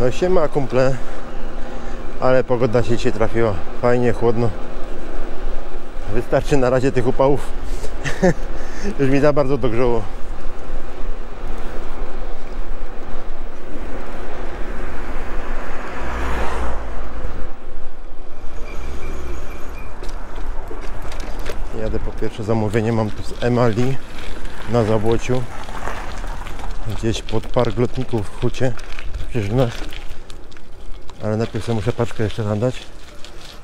No siema kumple, ale pogoda się dzisiaj trafiła. Fajnie, chłodno. Wystarczy na razie tych upałów. Już mi za bardzo dogrzało. Jadę po pierwsze zamówienie, mam tu z Emali na Zabłociu. Gdzieś pod park lotników w Hucie. W Przyrzygnach. Ale najpierw sobie muszę paczkę jeszcze nadać.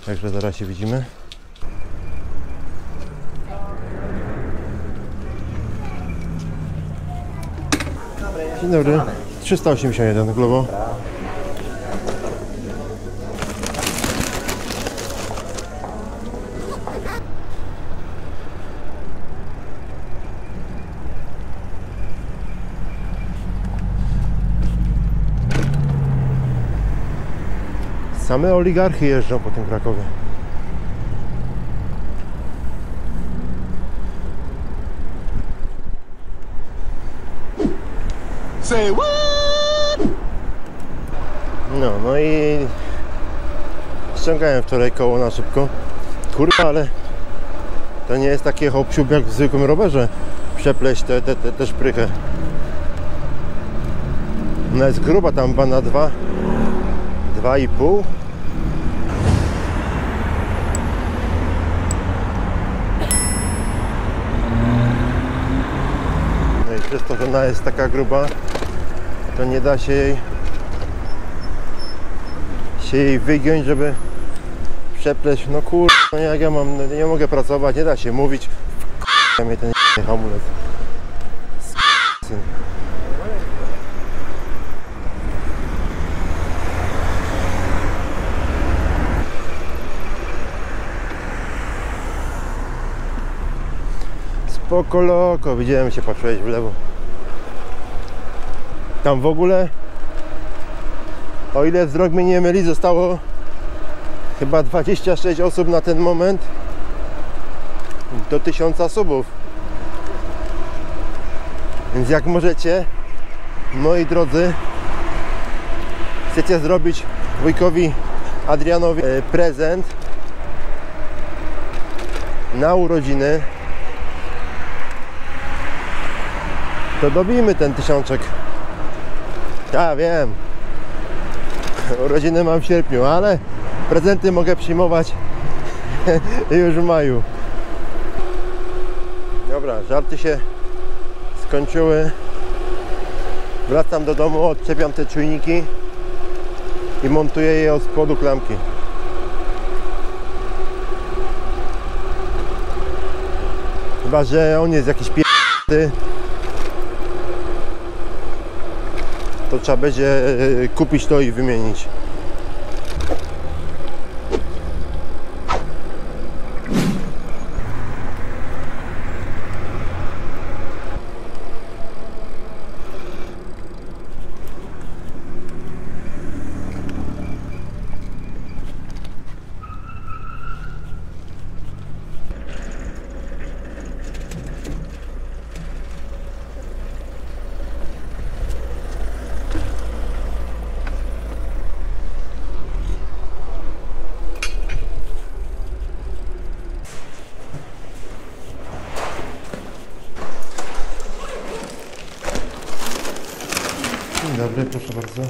Także zaraz się widzimy. Dzień dobry. 381 Globo. Same oligarchy jeżdżą po tym Krakowie. Say what? No, no i ściągałem wczoraj koło na szybko. Kurwa, ale to nie jest takie hop jak w zwykłym rowerze przepleść te, te, te, te szprychę. Ona no jest gruba tam chyba na 2 2,5 ona jest taka gruba, to nie da się jej się jej wygiąć, żeby przepleść. No kur... No jak ja mam, nie mogę pracować, nie da się mówić. K***a mnie ten hamulec. Spoko loko, widziałem się, patrzyłeś w lewo. Tam w ogóle o ile wzrok mnie nie myli, zostało chyba 26 osób na ten moment do 1000 subów. Więc jak możecie, moi drodzy, chcecie zrobić wujkowi Adrianowi e, prezent na urodziny, to dobijmy ten tysiączek. Ja wiem, Urodziny mam w sierpniu, ale prezenty mogę przyjmować już w maju. Dobra, żarty się skończyły. Wracam do domu, odczepiam te czujniki i montuję je od spodu klamki. Chyba, że on jest jakiś p***ty. To trzeba będzie e, kupić to i wymienić. Dobry, proszę bardzo.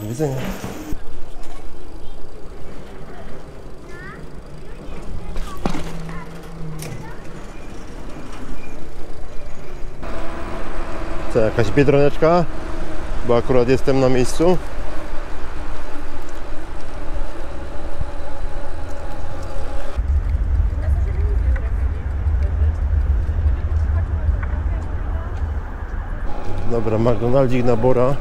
Do widzenia. Co, jakaś biedroneczka? Bo akurat jestem na miejscu. Dobra, McDonaldzik na Bora.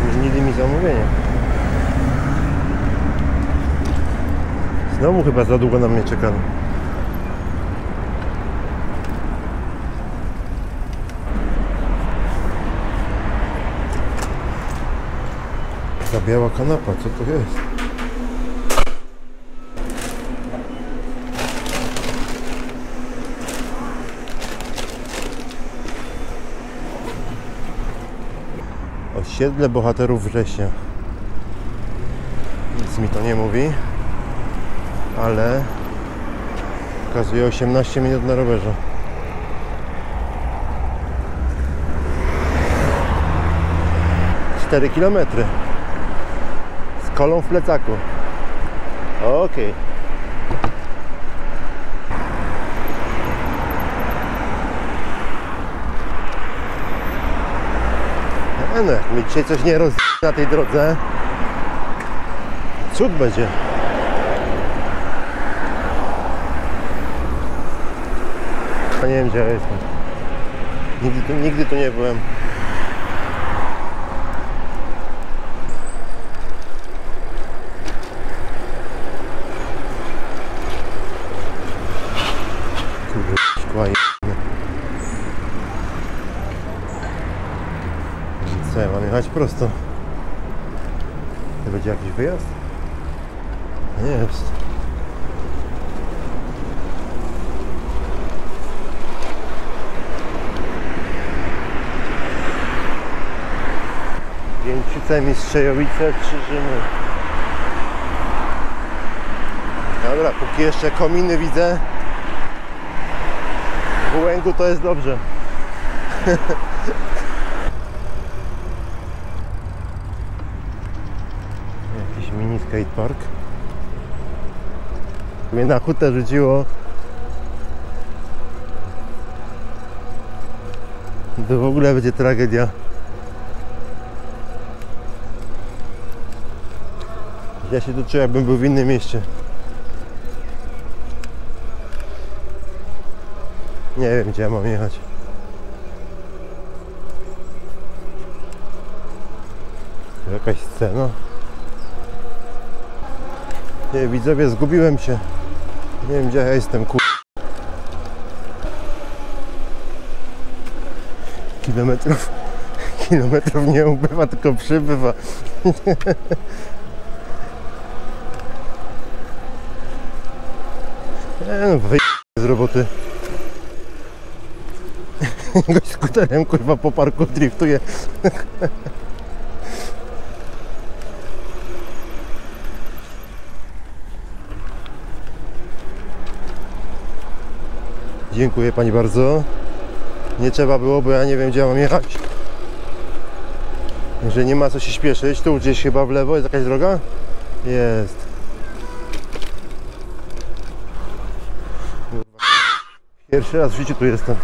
Zmienili mi zamówienie. Znowu chyba za długo na mnie czekano. Ta biała kanapa, co to jest? Osiedle bohaterów września. Nic mi to nie mówi, ale pokazuje 18 minut na rowerze. Cztery kilometry kolą w plecaku. Okej. E, No, jak mi dzisiaj coś nie roz... na tej drodze, cud będzie. Nie wiem gdzie jestem. Nigdy nigdy tu nie byłem. Kurde, szkła jebane. Co ja mam jechać prosto? To będzie jakiś wyjazd? Nie jest. Pięcice, Mistrzejowice, Krzyżyny. Dobra, póki jeszcze kominy widzę, w Łęgu to jest dobrze. Jakiś mini skatepark. Mnie na hutę rzuciło. To w ogóle będzie tragedia. Ja się tu czuję, jakbym był w innym mieście. Nie wiem, gdzie ja mam jechać. Jakaś scena. Nie, widzowie, zgubiłem się. Nie wiem, gdzie ja jestem, kur... Kilometrów... Kilometrów nie ubywa, tylko przybywa. Nie no, z roboty. Gość skuterem, kurwa, po parku driftuje. Dziękuję Pani bardzo. Nie trzeba było, bo ja nie wiem, gdzie mam jechać. Że nie ma co się śpieszyć. Tu gdzieś chyba w lewo jest jakaś droga? Jest. Pierwszy raz w życiu tu jestem.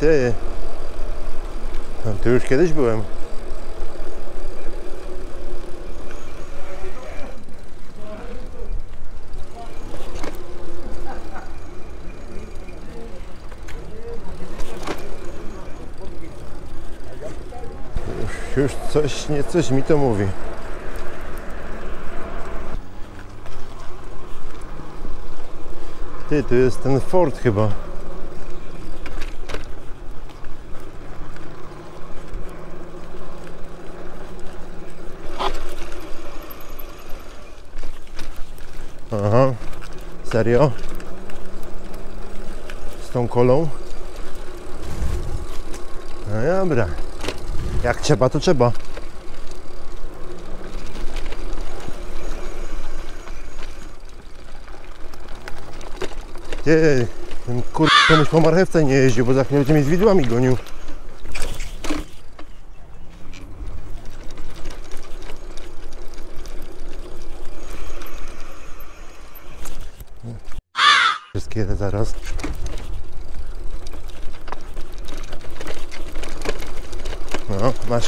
Ty. No, tu już kiedyś byłem. Już, już coś, nie coś mi to mówi. Ty, tu jest ten Ford chyba. Aha, serio? Z tą kolą? No dobra. Jak trzeba, to trzeba. Ty, ten kur... komuś po marchewce nie jeździł, bo za chwilę będzie mnie z widłami gonił. Wszystkie zaraz. No, masz.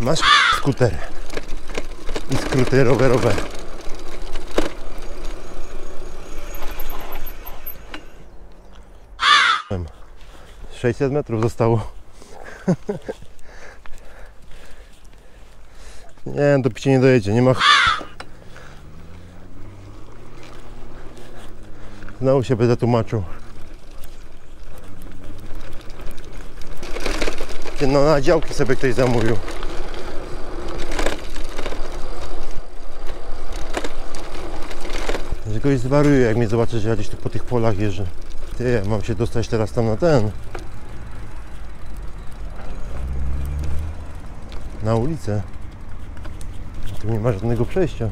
Masz skuter. I skróty rowerowe. Em, 600 metrów zostało. Nie, do picia nie dojedzie, nie ma ch... Znowu się będę tłumaczył. No na działki sobie ktoś zamówił. tylko i zwariuję, jak mnie zobaczy, że ja gdzieś tu po tych polach jeżdżę. Ty, mam się dostać teraz tam na ten. Na ulicę. Tu nie ma żadnego przejścia.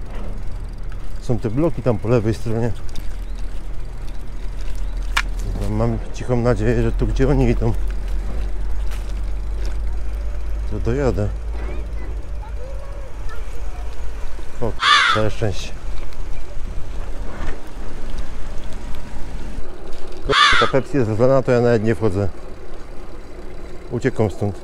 Są te bloki tam po lewej stronie. Mam cichą nadzieję, że tu gdzie oni idą, to dojadę. O, całe szczęście. Ta Pepsi jest rozlana, to ja nawet nie wchodzę. Uciekam stąd.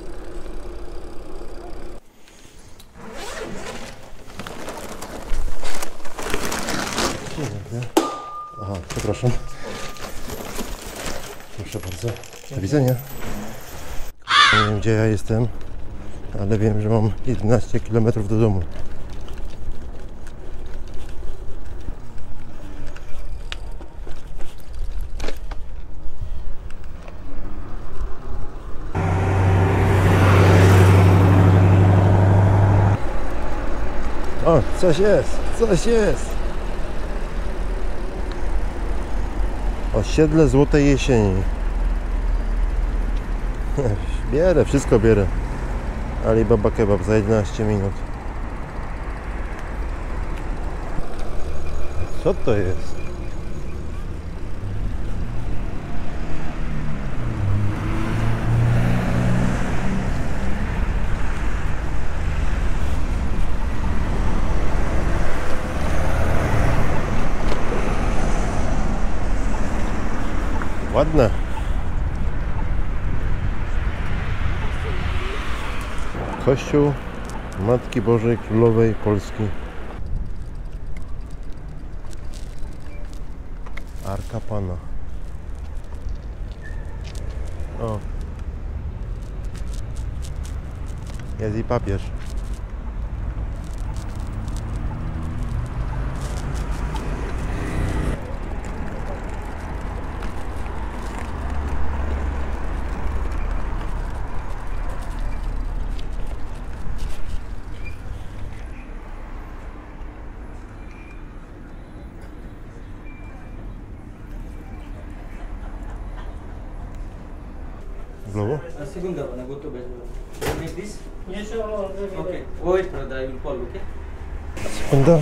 Aha, przepraszam. Proszę bardzo. Do widzenia. Nie wiem gdzie ja jestem, ale wiem, że mam 11 km do domu. O, coś jest, coś jest. Osiedle Złotej Jesieni. Bierę, wszystko bierę. Alibaba Kebab za 11 minut. Co to jest? Ładne. Kościół Matki Bożej Królowej Polski. Arka Pana. O. Jest i papież. W lewo? A segunda one, go to bed. Make this? Yes, sir. Already Okay. Wait, brother, I will call, okay? Sekunda.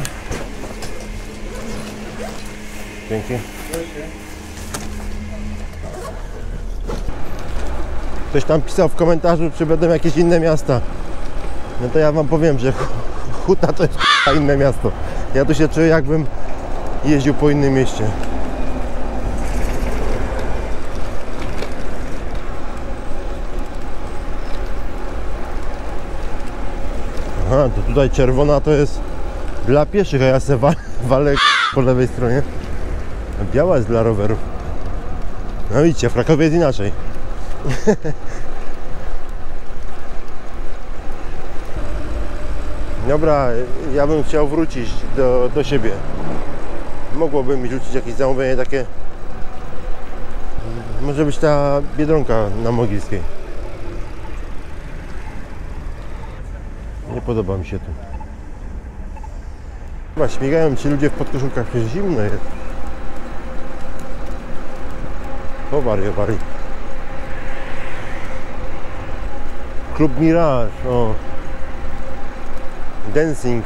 Dzięki. Ktoś tam pisał w komentarzu, czy będą jakieś inne miasta. No to ja wam powiem, że Hu- Huta to jest inne miasto. Ja tu się czuję jakbym jeździł po innym mieście. Aha, to tutaj czerwona to jest dla pieszych, a ja se wa- walę po lewej stronie. A Biała jest dla rowerów. No widzicie, w Krakowie jest inaczej. Dobra, ja bym chciał wrócić do, do siebie. Mogłoby mi rzucić jakieś zamówienie takie. Może być ta biedronka na Mogilskiej. Podoba mi się tu. Chyba śmigają ci ludzie w podkoszulkach, zimno jest. Wari. Klub Mirage, o. Dancing.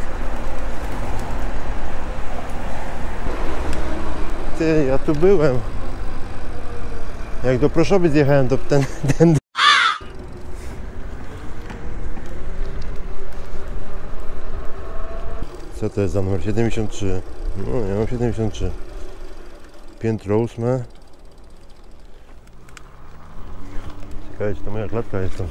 Ty, ja tu byłem. Jak do Proszowic jechałem, to ten, ten to jest za numer? 73. No, ja mam 73. Piętro ósme. Ciekawe, czy to moja klatka jest tam.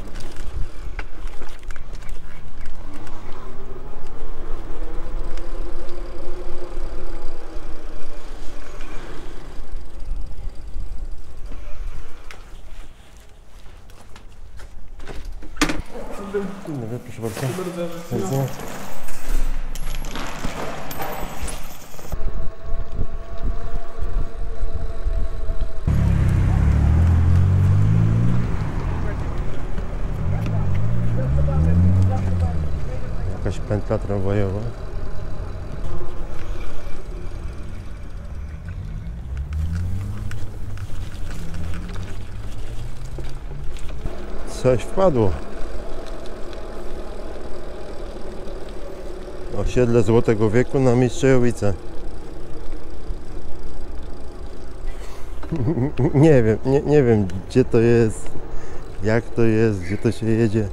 pętla tramwajowa. Coś wpadło. Osiedle Złotego Wieku na Mistrzejowice. nie wiem, nie, nie wiem gdzie to jest, jak to jest, gdzie to się jedzie.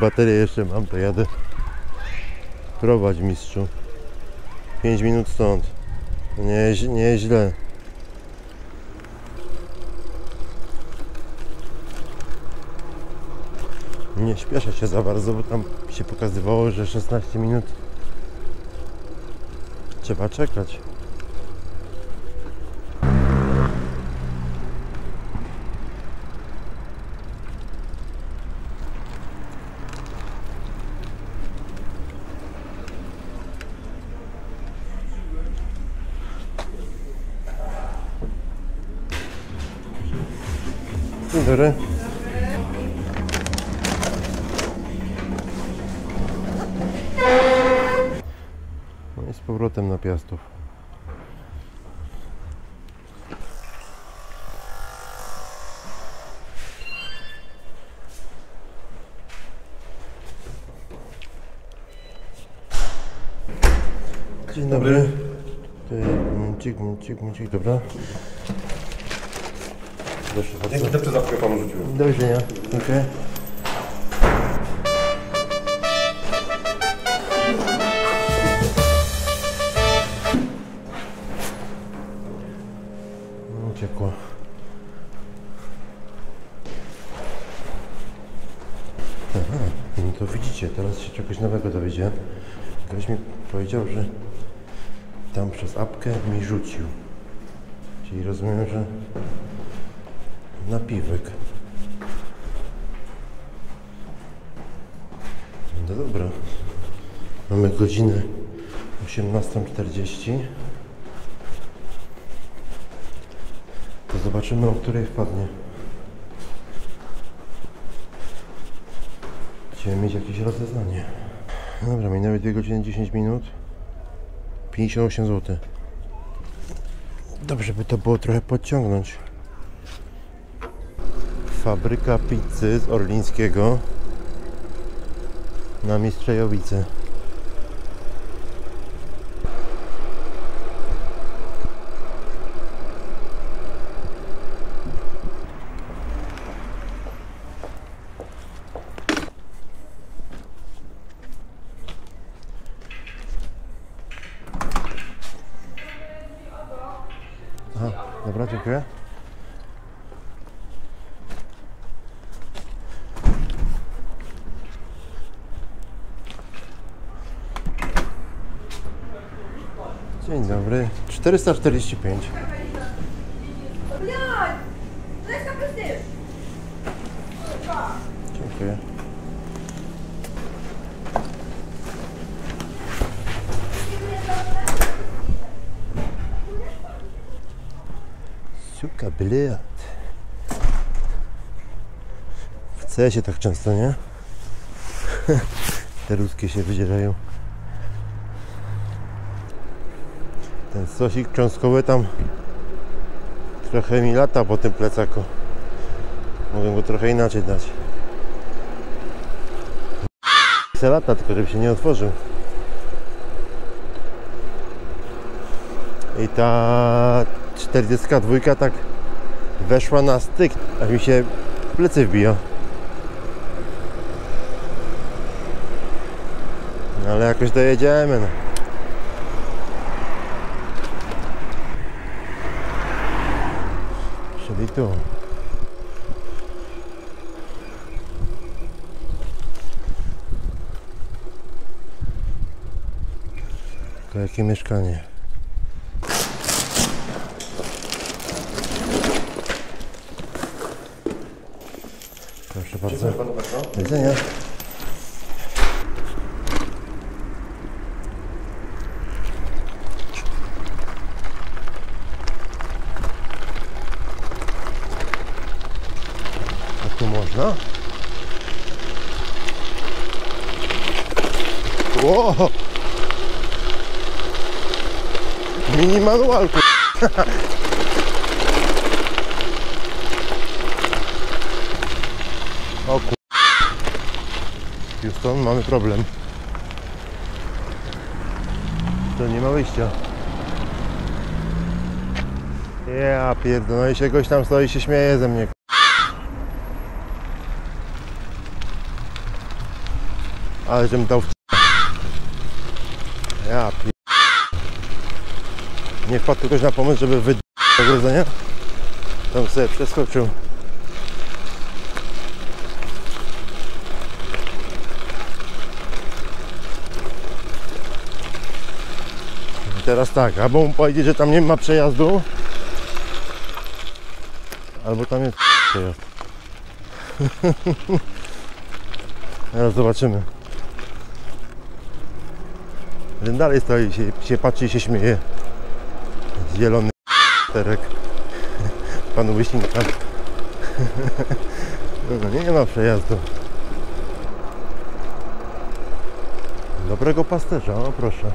Baterię jeszcze mam, to jadę. Prowadź mistrzu. 5 minut stąd. Nie, nie źle. Nie śpieszę się za bardzo, bo tam się pokazywało, że 16 minut trzeba czekać. Dzień dobry. No i z powrotem na Piastów. Dzień dobry. Ty, Momencik, momencik, momencik, dobra. Proszę bardzo. Dzięki, te zapkę panu rzuciłem. Do widzenia. Dziękuję. No. Aha, no to widzicie, teraz się czegoś nowego dowiedziałem. Ktoś mi powiedział, że tam przez apkę mi rzucił. Czyli rozumiem, że napiwek. No dobra. Mamy godzinę 18.40. To zobaczymy, o której wpadnie. Chciałem mieć jakieś rozeznanie. Dobra, minęły 2 godziny 10 minut. 58 zł. Dobrze by to było trochę podciągnąć. Fabryka pizzy z Orlińskiego na Mistrzejowice. Aha, dobra, dziękuję. Dzień dobry. 445. Dziękuję. Suka, blyat. Chce się tak często, nie? Te ruskie się wydzierają. Ten sosik cząstkowy tam trochę mi lata po tym plecaku. Mogę go trochę inaczej dać. Se lata, tylko żeby się nie otworzył. I ta 42 tak weszła na styk, aż mi się plecy wbiją. Ale jakoś dojedziemy. No. Czyli tu. To jakie mieszkanie? Proszę bardzo. Do widzenia. Gol, kur... O kur... Houston, mamy problem. To nie ma wyjścia. Ja pierdolę, no i się goś tam stoi i się śmieje ze mnie. Ale żebym dał w... Ja pierdolę. Nie wpadł ktoś na pomysł, żeby wydać ogrodzenia? Tam sobie przeskoczył. I Teraz tak, albo mu powiedzieć, że tam nie ma przejazdu, albo tam jest przejazd. Teraz zobaczymy. Ten dalej stoi, się, się patrzy i się śmieje. Zielony terek. Panu wyśnięka. No nie ma przejazdu. Dobrego pasterza, o proszę.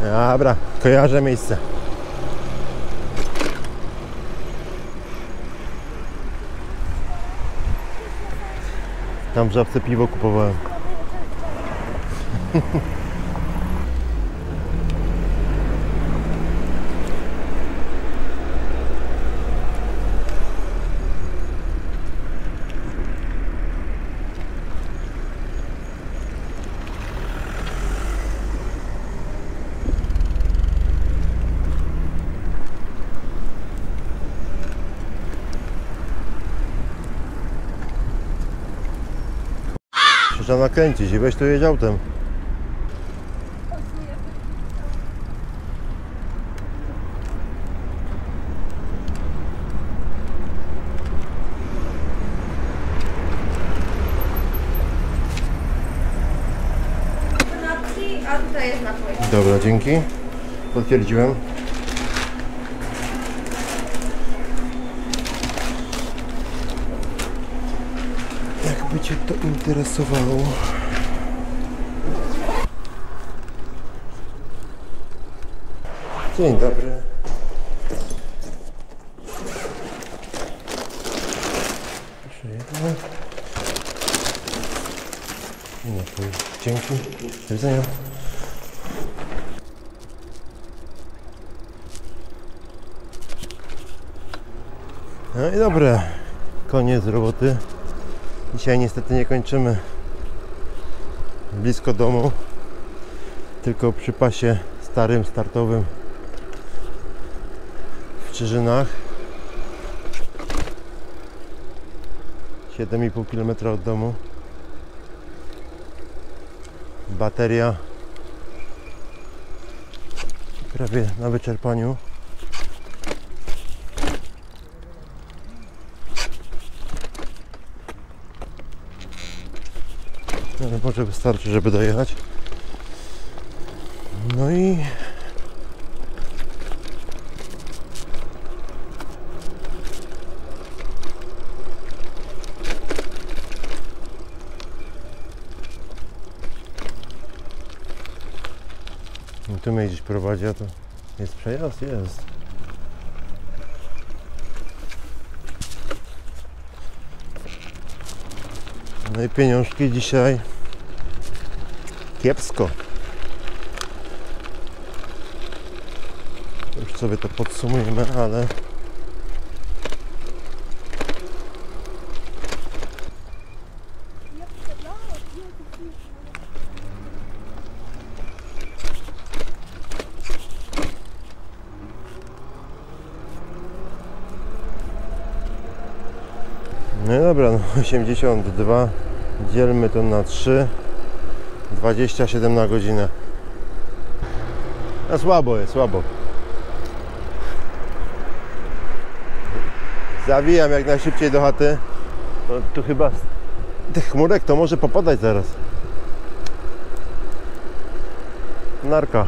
Dobra, kojarzę miejsce. Tam w żabce piwo kupowałem. Trzeba nakręcić i weź tu jedź autem. Dobra, dzięki. Potwierdziłem. To interesowało. Dzień dobry. Proszę jedno. I napój. Dzięki. Do widzenia. No i dobra, koniec roboty. Dzisiaj niestety nie kończymy blisko domu, tylko przy pasie starym, startowym w Czyżynach. 7,5 km od domu. Bateria prawie na wyczerpaniu. Może wystarczy, żeby dojechać. No i I tu mnie gdzieś prowadzi, a to jest przejazd? Jest. No i pieniążki dzisiaj kiepsko. Już sobie to podsumujemy, ale No dobra, no 82 dzielmy to na 3 27 na godzinę. No słabo jest, słabo. Zawijam jak najszybciej do chaty. No, Tu chyba tych chmurek to może popadać zaraz. Narka